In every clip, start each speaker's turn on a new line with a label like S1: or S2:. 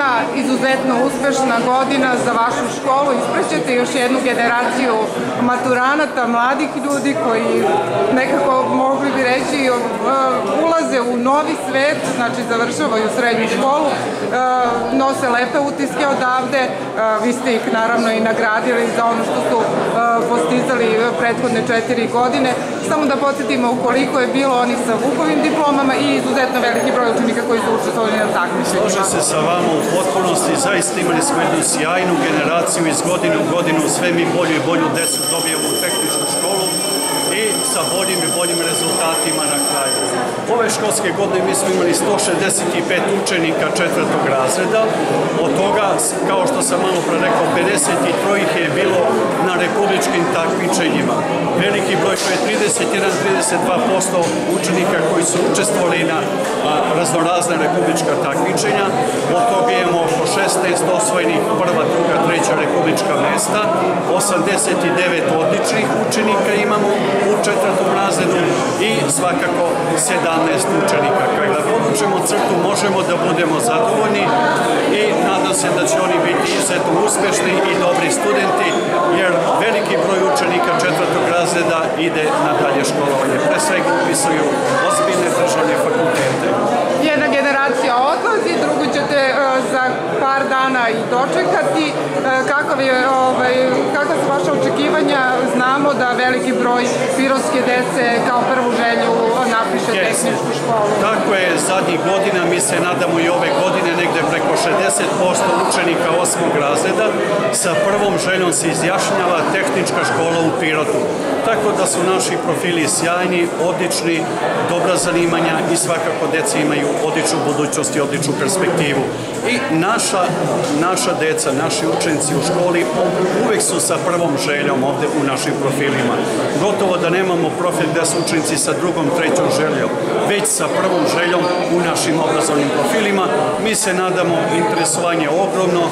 S1: jedna izuzetno uspešna godina za vašu školu. Isprećete još jednu generaciju maturanata, mladih ljudi koji nekako mogli bi reći ulaze u novi svet, znači završavaju srednju školu, nose lepe utiske odavde, vi ste ih naravno i nagradili za ono što su postizali prethodne četiri godine. Samo da podsjetimo koliko je bilo onih sa Vukovim diplomama i izuzetno veliki broj učenika koji su učestvovali na takmičenjima.
S2: Složim se sa vama u potpunosti, zaista imali smo jednu sjajnu generaciju iz godine u godinu, sve mi bolju i bolju decu dobijemo u sa boljim i boljim rezultatima na kraju. Ove školske godine mi smo imali 165 učenika četvrtog razreda, od toga, kao što sam malo pre rekao, 53 ih je bilo na republičkim takmičenjima. Veliki broj, to je 31-32% učenika koji su učestvovali na raznorazne republička takmičenja, od toga imamo oko 16 osvojenih prva, druga, treća republička mesta, 89 odličnih učenika četvrtom razredu i svakako 17 učenika. Kada podučemo crtu možemo da budemo zadovoljni i nadam se da će oni biti izuzetno uspešni i dobri studenti, jer veliki broj učenika četvrtog razreda ide na dalje školovanje. Pre svega upisuju
S1: dana i dočekati. Uh, kakav je, ovaj, kakva su vaše očekivanja? Znamo da veliki broj pirovske dece kao prvu želju napiše yes. tehničku školu.
S2: Tako je, zadnjih godina, mi se nadamo i ove godine, negde preko 60% učenika osmog razreda sa prvom željom se izjašnjava tehnička škola u Pirotu. Tako da su naši profili sjajni, odlični, dobra zanimanja i svakako deca imaju odličnu budućnost i odličnu perspektivu. I naša, naša deca, naši učenici u školi uvek su sa prvom željom ovde u našim profilima. Gotovo da nemamo profil gde su učenici sa drugom, trećom željom, već sa prvom željom u našim obrazovnim profilima. Mi se nadamo interesovanje ogromno,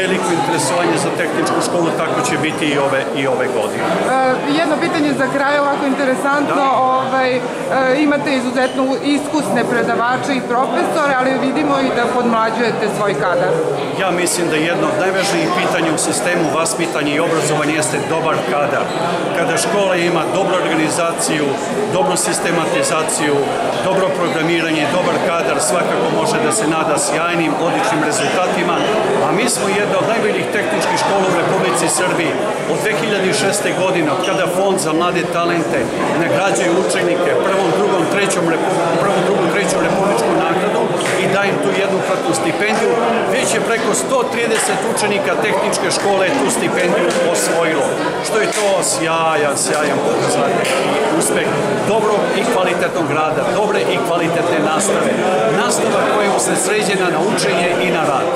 S2: veliko interesovanje za tehničku školu, tako će biti i ove, i ove godine.
S1: E, jedno pitanje za kraj, ovako interesantno, da. ovaj, e, imate izuzetno iskusne predavače i profesore, ali vidimo i da podmlađujete svoj kadar.
S2: Ja mislim da jedno od najvažnijih pitanja u sistemu vaspitanja i obrazovanja jeste dobar kadar. Kada škola ima dobru organizaciju, dobru sistematizaciju, dobro programiranje, dobar kadar, svakako može da se nada sjajnim, odličnim rezultatima, a mi smo jedna od najboljih tehničkih škola u Republici Srbiji. Od 2006. godine, od kada Fond za mlade talente nagrađuje učenike prvom, drugom, trećom, prvom, drugom, trećom republičku nagradu i daje im tu jednokratnu stipendiju, već je preko 130 učenika tehničke škole tu stipendiju osvojilo. Što je to sjajan, sjajan pokazatelj i uspeh dobrog i kvalitetnog rada, dobre i kvalitetne nastave. Nastava koja je usredsređena na učenje i na rad.